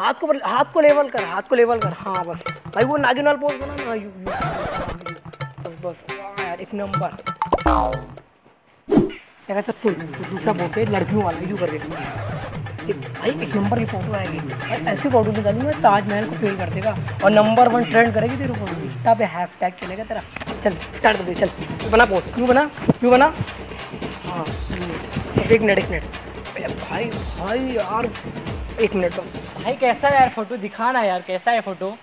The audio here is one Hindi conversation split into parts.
हाथ को हाथ को लेवल कर, हाथ को लेवल कर। हाँ बस। भाई, वो नागिन वाला पोज बना ना, यू यू बस बस। यार, एक नंबर। क्या कहते तू दूसरा बोल के लड़कियों वाला यू करके एक- भाई, एक नंबर की फ़ोटो आएगी। और ऐसी फ़ोटो निकालूँगी मैं ताजमहल को फेल कर देगा। और नंबर वन ट्रेंड करेगी तेरी फ़ोटो इंस्टा पे हैश टैग चलेगा तेरा। चल स्टार्ट कर दे, चल। बना पोस्ट क्यों बना क्यों बना। हाँ एक मिनट एक मिनट। भाई भाई, यार। एक मिनट। भाई कैसा है यार फ़ोटो दिखाना यार कैसा है फ़ोटो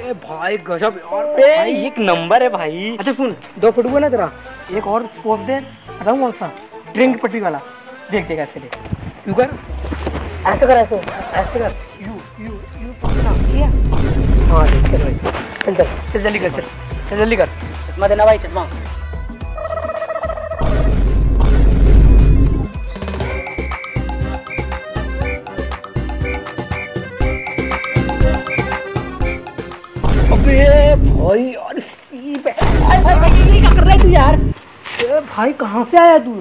ए भाई गजब यार। भाई। एक नंबर है भाई। अच्छा सुन दो फ़ोटो ना तेरा। एक और पोस्ट दे बताऊँ कौन सा? ड्रिंक पट्टी वाला। देख देख ऐसे देख। यू कर। ऐसे कर ऐसे। ऐसे कर। यू यू यू पकड़ा ठीक है? हाँ देख चल भाई। चल चल। चल जल्दी कर चल। चल जल्दी कर। चश्मा देना भाई चश्मा। अबे भाई भाई क्या कर रहा है तू यार? ए भाई कहाँ से आया तू?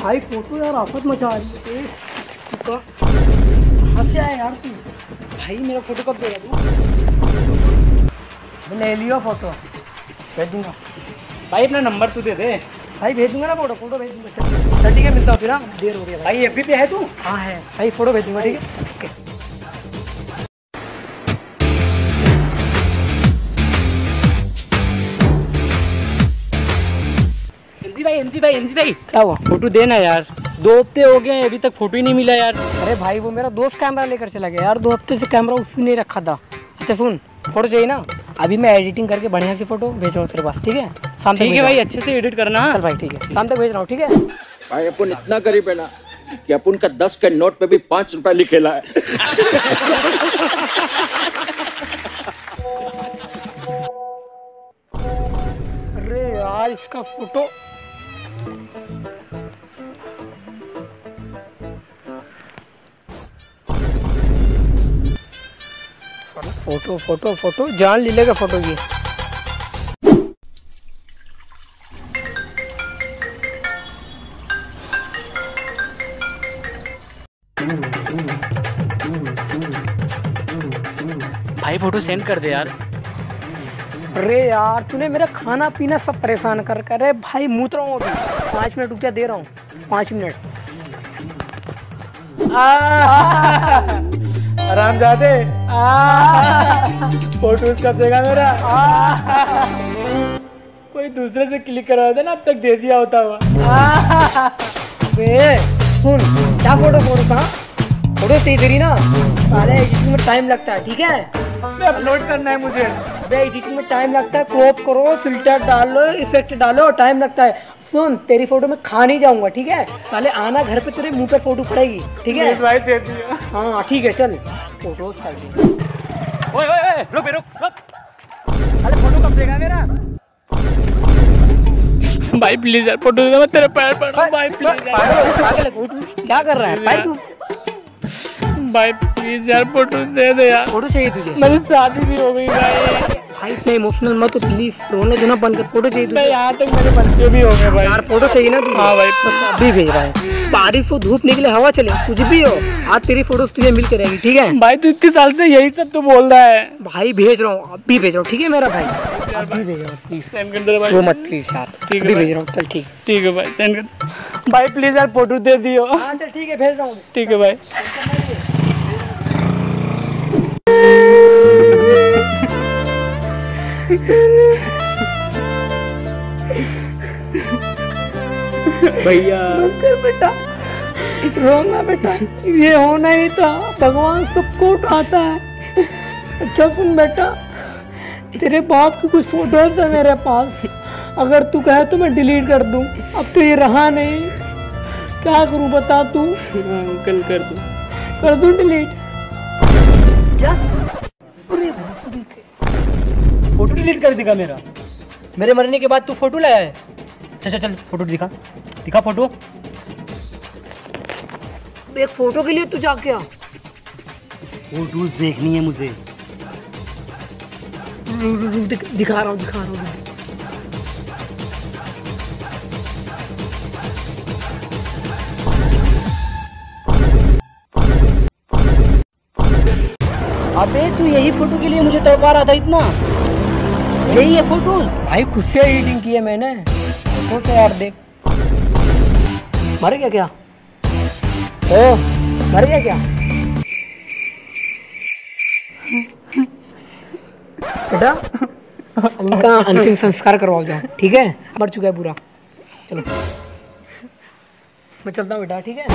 भाई फ़ोटो यार आफत मचा रही है कहाँ से आया यार तू? भाई मेरा फ़ोटो कब देगा तू? मैं ले लियो फ़ोटो। भेज दूँगा। भाई अपना नंबर तू दे दे। भाई भेज दूँगा ना फ़ोटो फ़ोटो भेज दूँगा। चल ठीक है मिलता हूँ फिर हाँ। देर हो गई भाई। एफबी पे है तू? हाँ है। भाई फ़ोटो भेज दूँगा ठीक है? एनजी भाई एनजी भाई। क्या हुआ? फ़ोटो देना यार। दो हफ़्ते हो गए अभी तक फ़ोटो ही नहीं मिला यार। अरे भाई वो मेरा दोस्त कैमरा लेकर चला गया यार। दो हफ़्ते से कैमरा उसने नहीं रखा था। अच्छा सुन फ़ोटो चाहिए ना? अभी मैं एडिटिंग करके बढ़िया सी फ़ोटो भेज रहा हूँ तेरे पास ठीक है? शाम तक ठीक है भाई अच्छे से एडिट करना। चल भाई ठीक है। शाम तक भेज रहा हूँ ठीक है? भाई अपन इतना गरीब है ना कि अपन का दस के नोट पे भी पाँच रुपए लिखेला है। अरे यार इसका फ़ोटो फ़ोटो फ़ोटो फ़ोटो। जान ले लेगा फ़ोटो की। भाई फ़ोटो सेंड कर दे यार। अरे यार तूने मेरा खाना पीना सब परेशान कर कर अरे भाई मूत रहा हूँ अभी। पाँच मिनट रुक जा दे रहा हूँ। पाँच मिनट। आराम जाते। फ़ोटो कब देगा मेरा? कोई दूसरे से क्लिक करवा देना अब तक दे दिया होता हुआ। सुन क्या फ़ोटो फ़ोटो कहाँ? फ़ोटो सही तेरी ना? साले एडिटिंग में टाइम लगता है ठीक है? अपलोड करना है मुझे। बे एडिटिंग में टाइम लगता है क्रॉप करो फ़िल्टर डालो इफ़ेक्ट डालो टाइम लगता है। सुन तेरी फ़ोटो में खा नहीं जाऊँगा ठीक है? साले आना घर पे तेरे मुँह पे फ़ोटो पड़ेगी ठीक है? भाई दे दिया। हाँ ठीक है चल। फ़ोटो ओए ओए ओए रुक रुक रुक। अरे फ़ोटो कब देगा मेरा? भाई प्लीज़ यार फ़ोटो दे दे, मैं तेरे पैर पड़ रहा भाई प्लीज़ क्या कर रहा है? भाई तू भाई प्लीज़ यार फ़ोटो दे दे यार। फ़ोटो चाहिए तुझे? मेरी शादी भी हो गई भाई। भाई इतना इमोशनल मत हो प्लीज़ रोने धोना बंद कर फ़ोटो चाहिए तुझे। यहाँ तक मेरे बच्चे भी हो गए भाई। यार फ़ोटो चाहिए ना हाँ भाई। अभी भेज रहा है। बारिश हो धूप निकले हवा चले कुछ भी हो आज तेरी फ़ोटो तुझे मिल के रहेगी ठीक है? भाई तू इतने साल से यही सब तो बोल रहा है। भाई भेज रहा हूँ अभी भेज रहा हूँ ठीक है मेरा भाई? अभी भेज रहा हूँ प्लीज़ सेंड कर दे भाई। वो मत प्लीज़ यार। ठीक है भाई। भेज रहा हूँ चल ठीक। ठीक है भाई सेंड कर। भाई प्लीज़ यार फ़ोटो दे दियो। हाँ चल ठीक है भेज रहा हूँ। ठीक है भाई। भैया। कर बेटा। रोना बेटा। ये होना ही था। भगवान सबको उठाता है। अच्छा सुन बेटा। तेरे बाप की कुछ फ़ोटोज़ है मेरे पास। अगर तू कहे तो मैं डिलीट कर दूँ। अब तो ये रहा नहीं। क्या करूँ बता तू? अंकल कर दो। कर दूँ डिलीट? क्या? डिलीट कर देगा मेरा। मेरे मरने के बाद तू फ़ोटो लाया है। चल चल चल फ़ोटो दिखा। दिखा फ़ोटो। एक फ़ोटो के लिए तू जाके आ फ़ोटोज़ देखनी है मुझे। रुक, रुक, दिख- दिखा रहा हूँ दिखा रहा हूँ। अबे तू यही फ़ोटो के लिए मुझे तड़पा रहा था इतना। यही है फ़ोटो भाई, खुद से एडिटिंग की है मैंने। फ़ोटो से यार, देख। मर गया क्या? ओ, मर गया क्या? बेटा इनका अंतिम संस्कार करवाओ जाओ, ठीक है? मर चुका है पूरा। चलो। मैं चलता हूँ बेटा, ठीक है?